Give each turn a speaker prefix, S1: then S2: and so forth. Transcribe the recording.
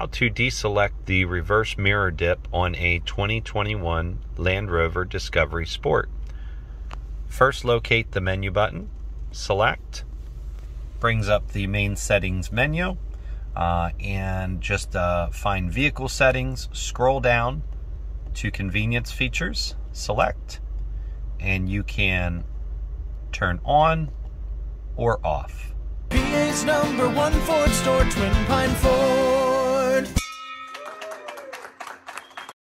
S1: how to deselect the reverse mirror dip on a 2021 Land Rover Discovery Sport. First, locate the menu button, select, brings up the main settings menu, uh, and just uh, find vehicle settings, scroll down to convenience features, select, and you can turn on or off.
S2: PA's number one Ford store, Twin Pine Ford.